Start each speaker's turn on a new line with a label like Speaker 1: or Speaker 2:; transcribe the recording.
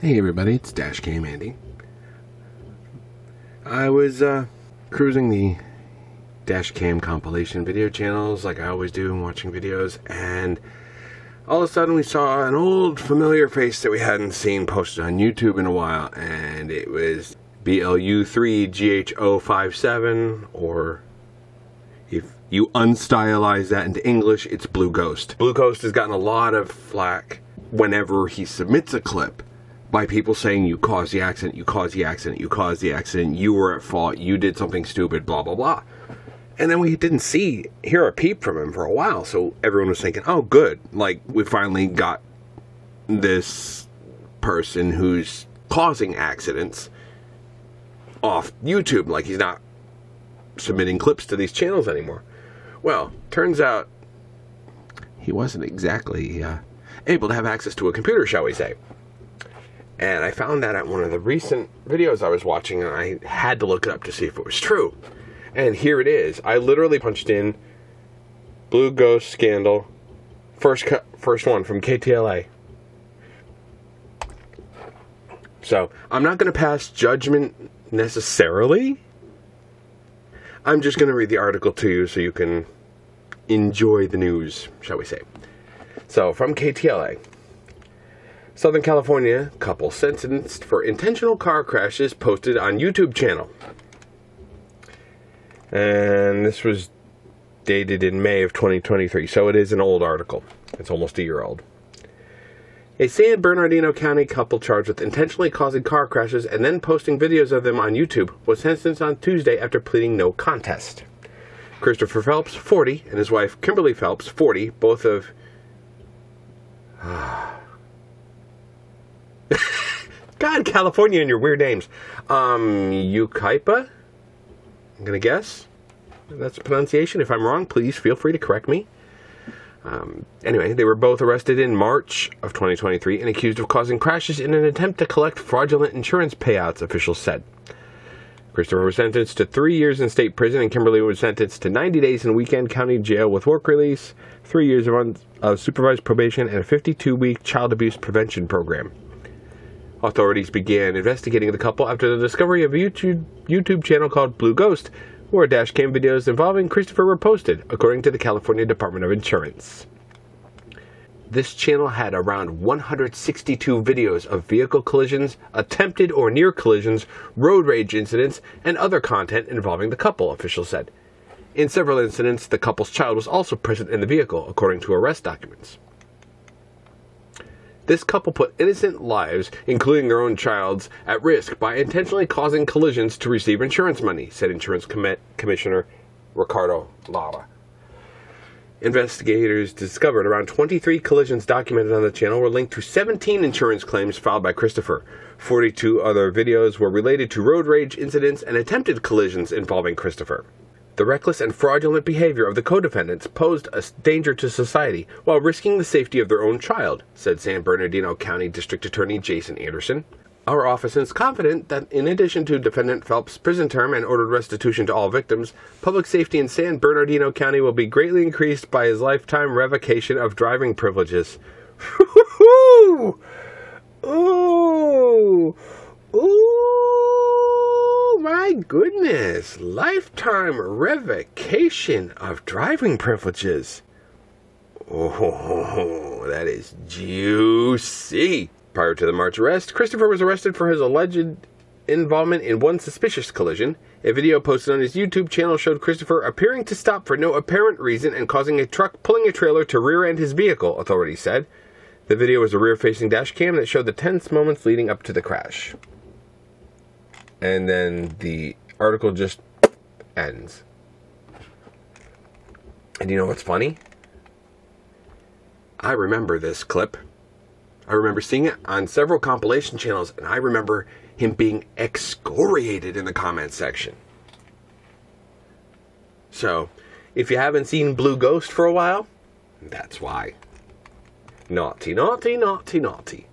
Speaker 1: Hey everybody, it's Dashcam Andy. I was uh, cruising the Dashcam compilation video channels like I always do and watching videos and all of a sudden we saw an old familiar face that we hadn't seen posted on YouTube in a while and it was BLU3GH057 or if you unstylize that into English, it's Blue Ghost. Blue Ghost has gotten a lot of flack whenever he submits a clip by people saying you caused the accident, you caused the accident, you caused the accident, you were at fault, you did something stupid, blah, blah, blah. And then we didn't see, hear a peep from him for a while. So everyone was thinking, oh, good. Like, we finally got this person who's causing accidents off YouTube. Like, he's not submitting clips to these channels anymore. Well, turns out he wasn't exactly uh, able to have access to a computer, shall we say. And I found that at one of the recent videos I was watching, and I had to look it up to see if it was true. And here it is. I literally punched in Blue Ghost Scandal, first first one from KTLA. So I'm not going to pass judgment necessarily. I'm just going to read the article to you so you can enjoy the news, shall we say. So from KTLA. Southern California couple sentenced for intentional car crashes posted on YouTube channel. And this was dated in May of 2023, so it is an old article. It's almost a year old. A San Bernardino County couple charged with intentionally causing car crashes and then posting videos of them on YouTube was sentenced on Tuesday after pleading no contest. Christopher Phelps, 40, and his wife Kimberly Phelps, 40, both of ah, God, California and your weird names. Um, Yucaipa? I'm gonna guess. That's a pronunciation. If I'm wrong, please feel free to correct me. Um, anyway, they were both arrested in March of 2023 and accused of causing crashes in an attempt to collect fraudulent insurance payouts, officials said. Christopher was sentenced to three years in state prison, and Kimberly was sentenced to 90 days in Weekend County Jail with work release, three years of, un- of supervised probation, and a 52 week child abuse prevention program. Authorities began investigating the couple after the discovery of a YouTube, YouTube channel called Blue Ghost, where dashcam videos involving Christopher were posted, according to the California Department of Insurance. This channel had around 162 videos of vehicle collisions, attempted or near collisions, road rage incidents, and other content involving the couple, officials said. In several incidents, the couple's child was also present in the vehicle, according to arrest documents. This couple put innocent lives, including their own child's, at risk by intentionally causing collisions to receive insurance money, said Insurance Com- Commissioner Ricardo Lara. Investigators discovered around 23 collisions documented on the channel were linked to 17 insurance claims filed by Christopher. 42 other videos were related to road rage incidents and attempted collisions involving Christopher. The reckless and fraudulent behavior of the co-defendants posed a danger to society while risking the safety of their own child, said San Bernardino County District Attorney Jason Anderson. Our office is confident that in addition to defendant Phelps' prison term and ordered restitution to all victims, public safety in San Bernardino County will be greatly increased by his lifetime revocation of driving privileges. Ooh! Ooh, my goodness. Lifetime revocation of driving privileges. Oh, that is juicy. Prior to the March arrest, Christopher was arrested for his alleged involvement in one suspicious collision. A video posted on his YouTube channel showed Christopher appearing to stop for no apparent reason and causing a truck pulling a trailer to rear end his vehicle, authorities said. The video was a rear facing dash cam that showed the tense moments leading up to the crash and then the article just ends. And you know what's funny? I remember this clip. I remember seeing it on several compilation channels, and I remember him being excoriated in the comment section. So, if you haven't seen Blue Ghost for a while, that's why. Naughty, naughty, naughty, naughty.